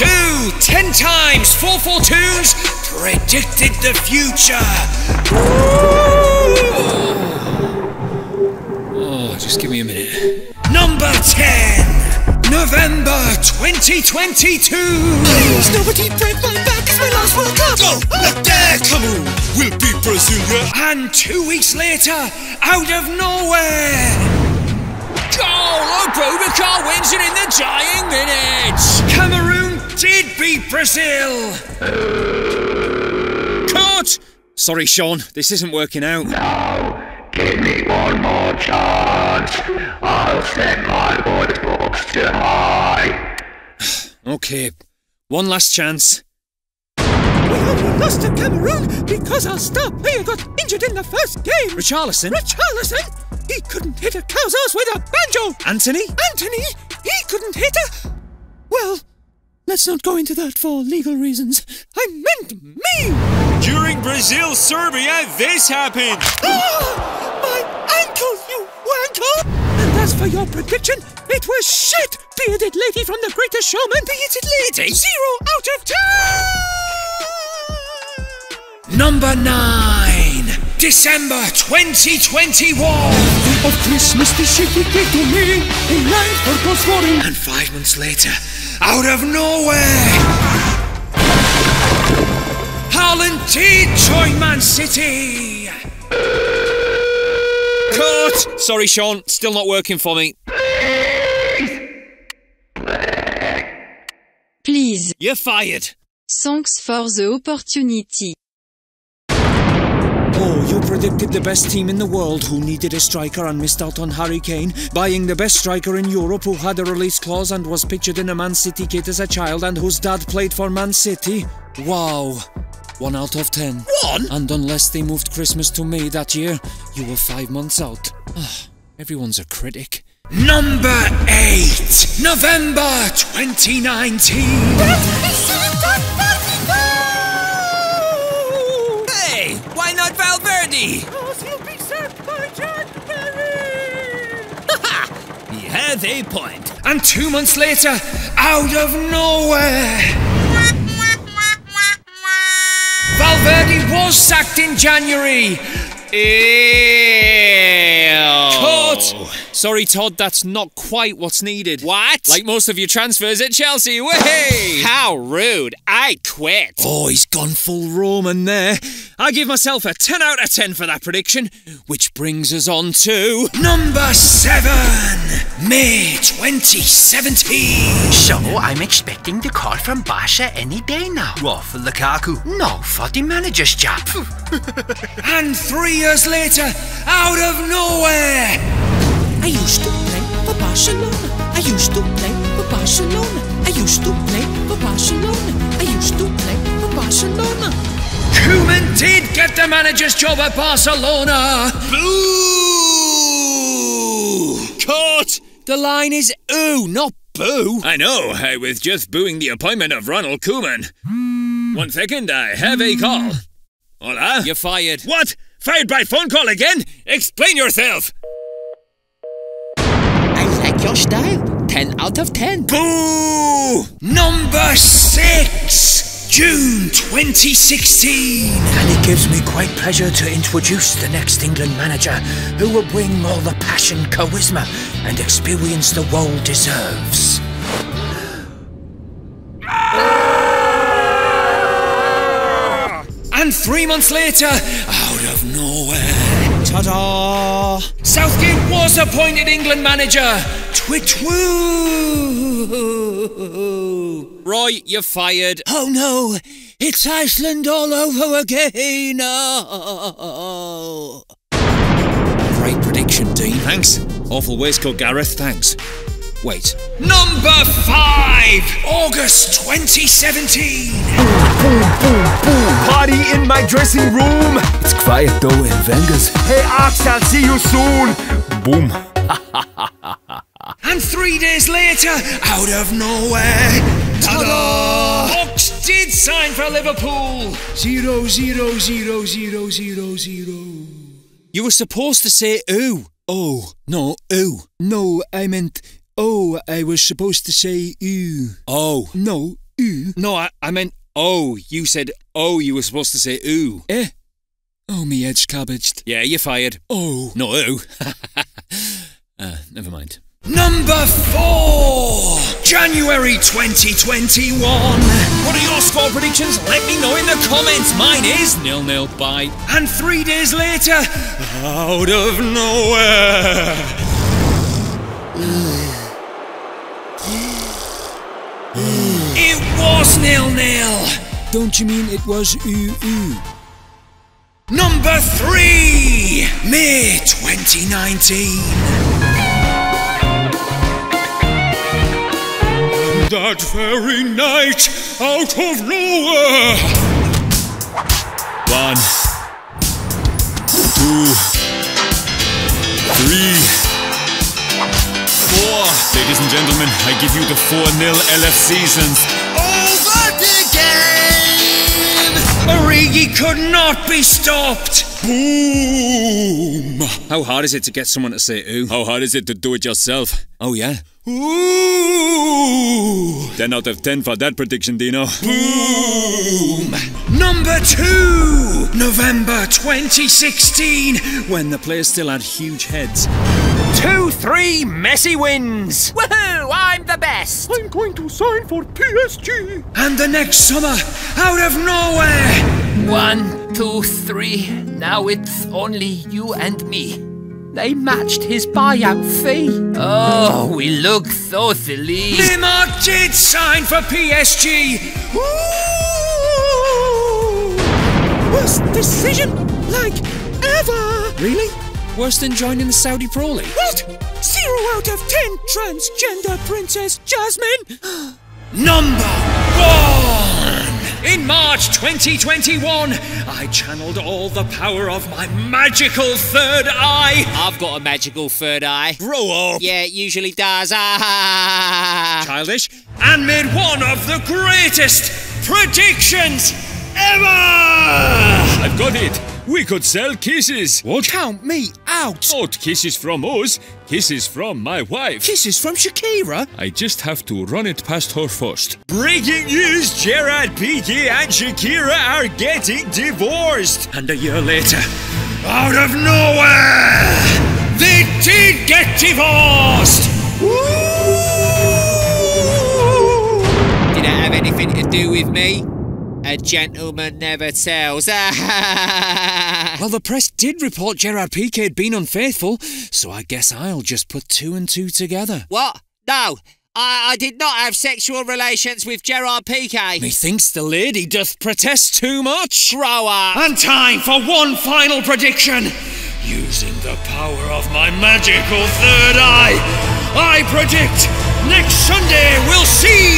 two, ten times, four four twos, predicted the future. Oh, just give me a minute. Number ten, November 2022. Please, nobody break my back. It's my last World Cup. Go, look there, come on. We'll be Brazil. And two weeks later, out of nowhere. Goal! Aboubakar wins it in the dying minutes! Cameroon did be Brazil! Cut! Sorry, Sean, this isn't working out. Now, give me one more chance. I'll send my voice box to high. Okay, one last chance. We only lost to Cameroon because our star player got injured in the first game. Richarlison? Richarlison? He couldn't hit a cow's ass with a banjo. Antony? Antony? He couldn't hit a. Well, let's not go into that for legal reasons. I meant me. During Brazil Serbia, this happened! Ah, my ankle, you wanker! And as for your prediction, it was shit, bearded lady from the Greatest Showman. Bearded lady? Zero out of ten. Number nine, December 2021. Of Christmas, the shit you gave to me in line for. And five months later, out of nowhere, Haaland did join Man City. Cut! Sorry, Sean, still not working for me. Please. You're fired. Thanks for the opportunity. You predicted the best team in the world who needed a striker and missed out on Harry Kane, buying the best striker in Europe who had a release clause and was pictured in a Man City kit as a child and whose dad played for Man City. Wow. One out of ten. One? And unless they moved Christmas to May that year, you were five months out. Ah, everyone's a critic. Number eight, November 2019. Because he'll be served by Jack Berry. He has a point. And two months later, out of nowhere, Valverde was sacked in January. Ew. Cut! Sorry, Todd, that's not quite what's needed. What? Like most of your transfers at Chelsea. Way! How rude. I quit. Oh, he's gone full Roman there. I give myself a 10 out of 10 for that prediction. Which brings us on to. Number seven, May 2017. So I'm expecting the call from Barça any day now. What, for Lukaku? No, for the manager's job. And three years later, out of nowhere, I used to play for Barcelona. I used to play for Barcelona. I used to play for Barcelona. I used to play for Barcelona. Koeman did get the manager's job at Barcelona. Boo! Cut! The line is ooh, not boo. I know, I was just booing the appointment of Ronald Koeman. One second, I have a call. Hola? You're fired. What? Fired by phone call again? Explain yourself! I like your style. 10 out of 10. Boo! Number six, June 2016. And it gives me great pleasure to introduce the next England manager who will bring all the passion, charisma, and experience the world deserves. And three months later, out of nowhere, ta-da! Southgate was appointed England manager. Twitwoo! Roy, you're fired. Oh no, it's Iceland all over again. Oh. Great prediction, Dean. Thanks. Awful waistcoat, Gareth. Thanks. Wait. Number five, August 2017. Boom, boom, boom, Party in my dressing room. It's quiet though in Vegas. Hey, Ox, I'll see you soon. Boom. And three days later, out of nowhere, ta-da! Ox did sign for Liverpool. Zero, zero, zero, zero, zero, zero. You were supposed to say ooh. Oh, no, ooh. No, I meant. Oh, I was supposed to say ooh. Oh. No, ooh. No, I, I meant oh. You said oh. You were supposed to say ooh. Eh? Oh, me edge cabbaged. Yeah, you're fired. Oh. No ooh. uh, never mind. Number four, January 2021. What are your score predictions? Let me know in the comments. Mine is nil nil bye. And three days later, out of nowhere. It was nil nil. Don't you mean it was ooh ooh? Number three, May 2019. That very night, out of nowhere. One, two, three, four. Ladies and gentlemen, I give you the 4 0 LF seasons. Over the game! Origi could not be stopped. Boom! How hard is it to get someone to say ooh? How hard is it to do it yourself? Oh, yeah. Ooh! 10 out of 10 for that prediction, Dino. Boom! Number two, November 2016, when the players still had huge heads. 2 3 Messi wins! Woohoo! I'm the best! I'm going to sign for PSG. And the next summer, out of nowhere, One, two, three. Now it's only you and me. They matched his buyout fee. Oh, we look so silly. Neymar did sign for PSG. Ooh! Worst decision like ever. Really? Worse than joining the Saudi Pro League? What? Zero out of ten transgender princess Jasmine. Number one! In March 2021, I channeled all the power of my magical third eye. I've got a magical third eye. Grow up! Yeah, it usually does. Ah. Childish? and made one of the greatest predictions ever! I've got it! We could sell kisses! What? Count me out. Not kisses from us, kisses from my wife. Kisses from Shakira. I just have to run it past her first. Breaking news! Gerard Piqué and Shakira are getting divorced! And a year later, out of nowhere, they did get divorced! Did it have anything to do with me? A gentleman never tells. Well, the press did report Gerard Piqué had been unfaithful, so I guess I'll just put two and two together. what? No, I, I did not have sexual relations with Gerard Piqué. Methinks the lady doth protest too much. Grow up. And time for one final prediction. Using the power of my magical third eye, I predict next Sunday we'll see